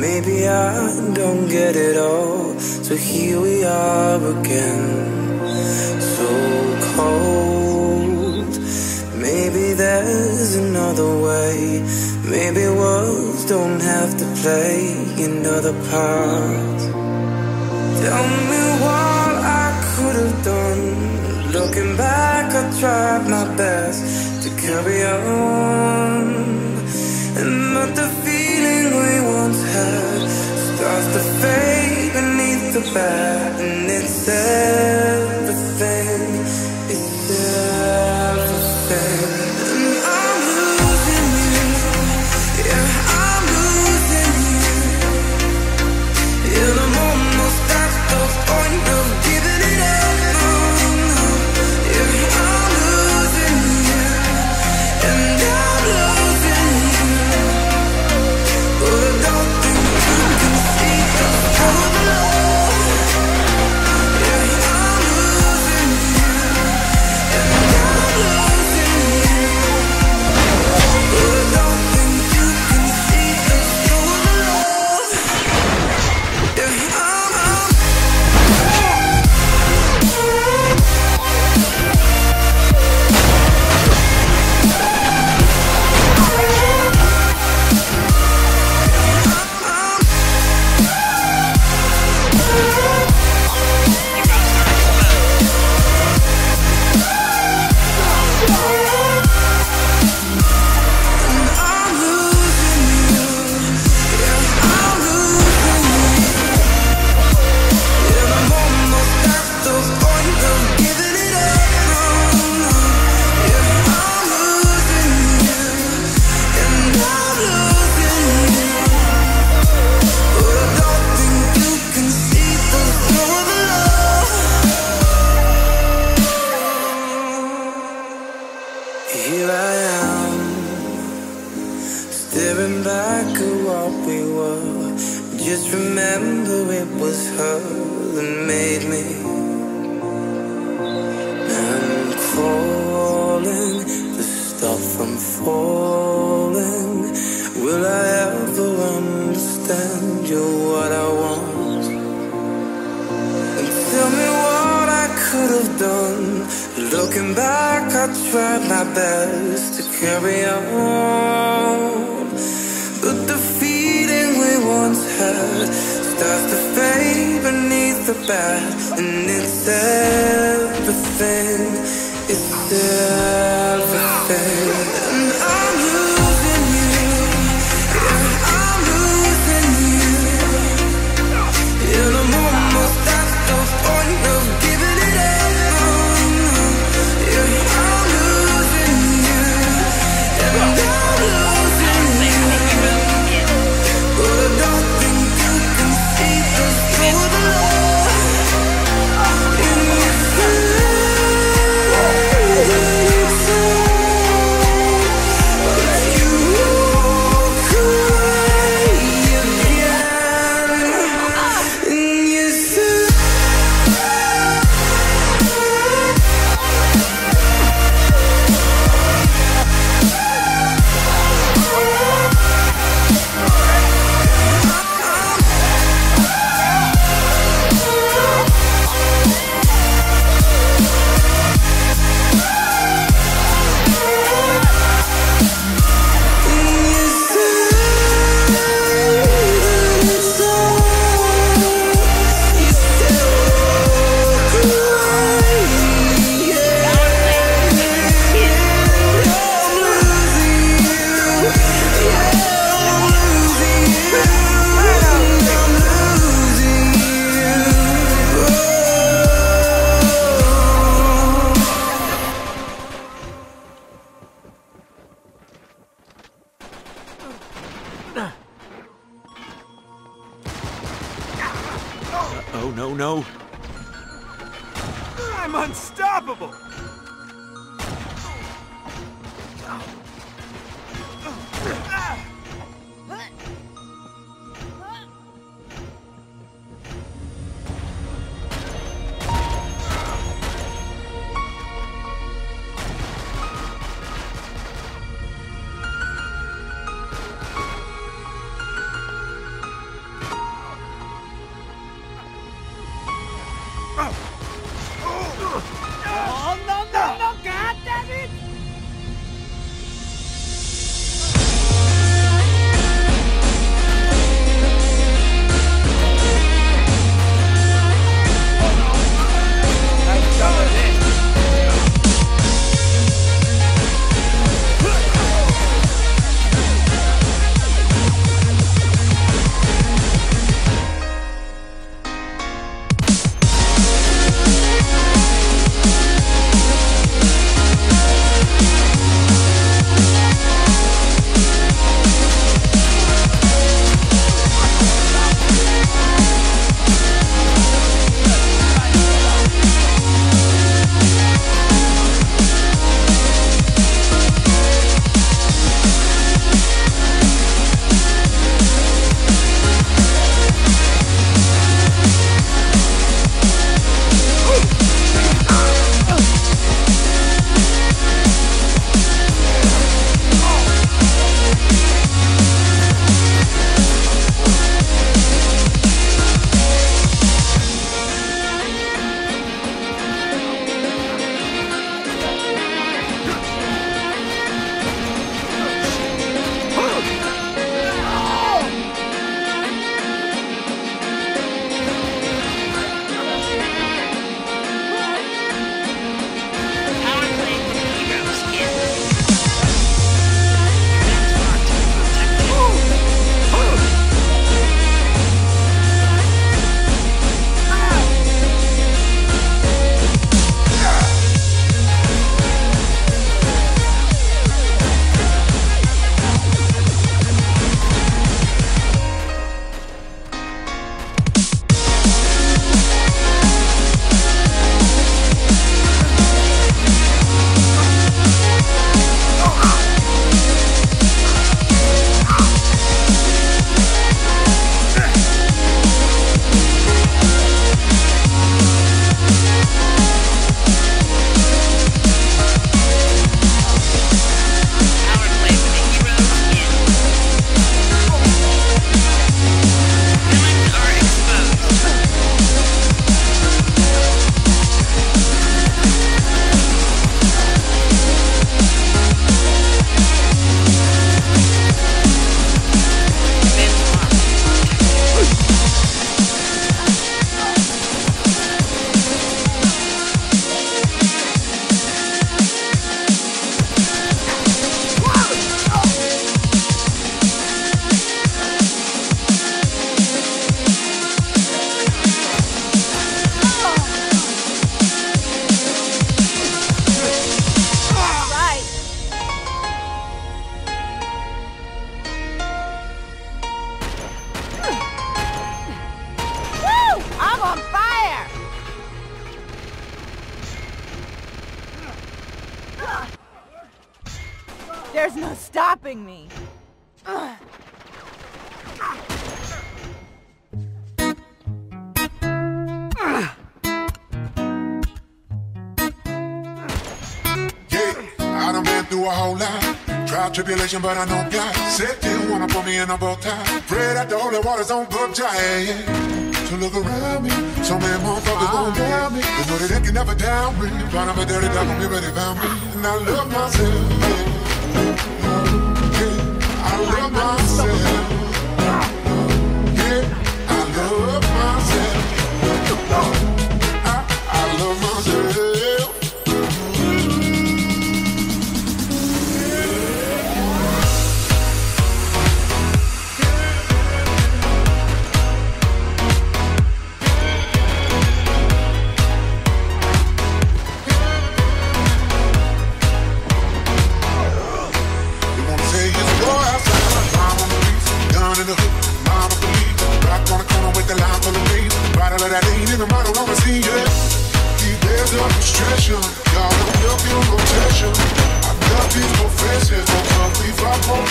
Maybe I don't get it all, so here we are again. So cold. Maybe there's another way. Maybe words don't have to play another part. Tell me what I could have done. Looking back, I tried my best to carry on. back and it's there. back, I tried my best to carry on. But the feeling we once had starts to fade beneath the bed, and it's everything, it's everything. There's no stopping me. Ugh. I done been through a whole lot. Trial tribulation, but I know God. Said you wanna put me in a bow tie. Pray that the holy waters don't book giant. So look around me. So many motherfuckers ah. gon' down me. They know that they can never down me. Find out a dirty dog on me, but they found me. And I love myself. Yeah, I love protection. I got you no. I got you no fences. Don't come I won't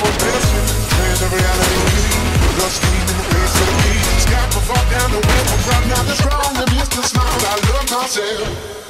in the face of the beat. Sky will fall down the wind. I'm not as strong as Smile. I love myself.